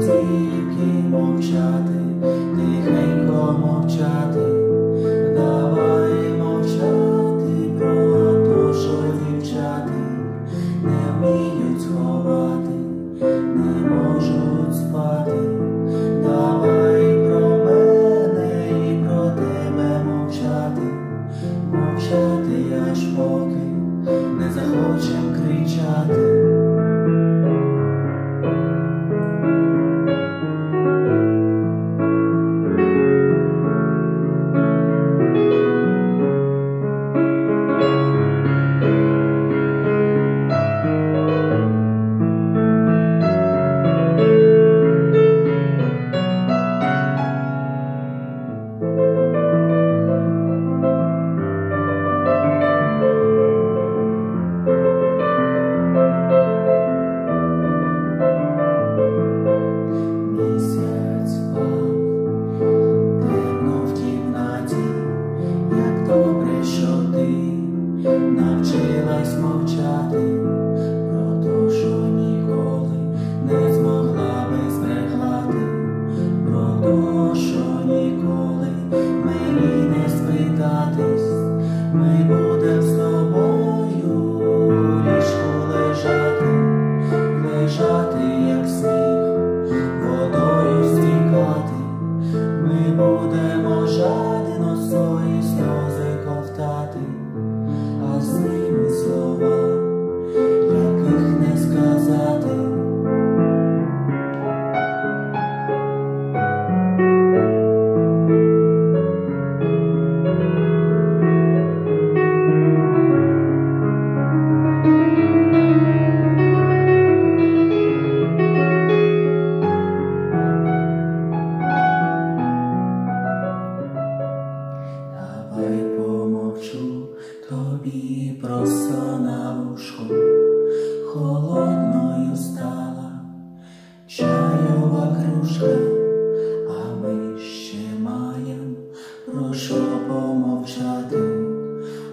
тільки мовчати, тихенько мовчати. Хай тобі просто на вушку, холодною стала чайова кружка, а ми ще маєм про що помовчати,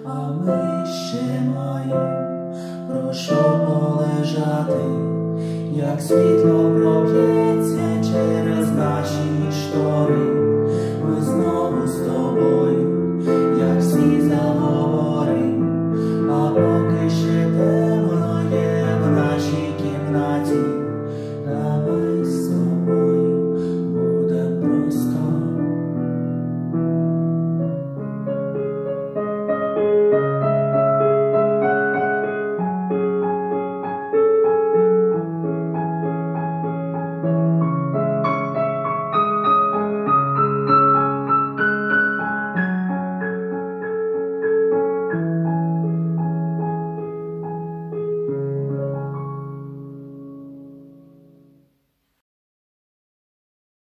а ми ще маєм про що полежати, як світло штори.